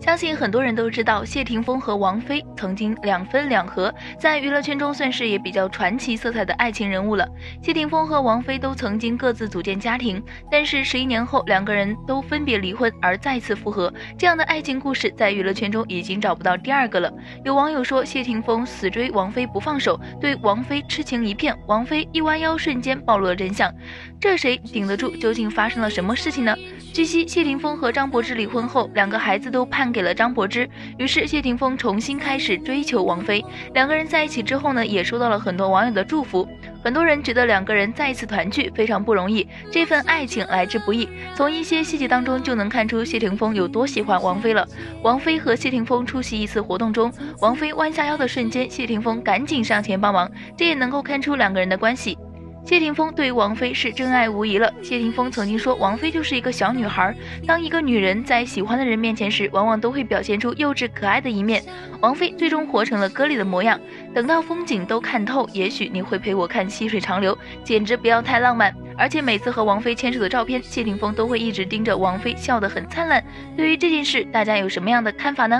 相信很多人都知道，谢霆锋和王菲曾经两分两合，在娱乐圈中算是也比较传奇色彩的爱情人物了。谢霆锋和王菲都曾经各自组建家庭，但是十一年后两个人都分别离婚而再次复合，这样的爱情故事在娱乐圈中已经找不到第二个了。有网友说，谢霆锋死追王菲不放手，对王菲痴情一片，王菲一弯腰瞬间暴露了真相，这谁顶得住？究竟发生了什么事情呢？据悉，谢霆锋和张柏芝离婚后，两个孩子都判给了张柏芝，于是谢霆锋重新开始追求王菲。两个人在一起之后呢，也收到了很多网友的祝福。很多人觉得两个人再次团聚非常不容易，这份爱情来之不易。从一些细节当中就能看出谢霆锋有多喜欢王菲了。王菲和谢霆锋出席一次活动中，王菲弯下腰的瞬间，谢霆锋赶紧上前帮忙，这也能够看出两个人的关系。谢霆锋对王菲是真爱无疑了。谢霆锋曾经说，王菲就是一个小女孩。当一个女人在喜欢的人面前时，往往都会表现出幼稚可爱的一面。王菲最终活成了歌里的模样。等到风景都看透，也许你会陪我看细水长流，简直不要太浪漫。而且每次和王菲牵手的照片，谢霆锋都会一直盯着王菲，笑得很灿烂。对于这件事，大家有什么样的看法呢？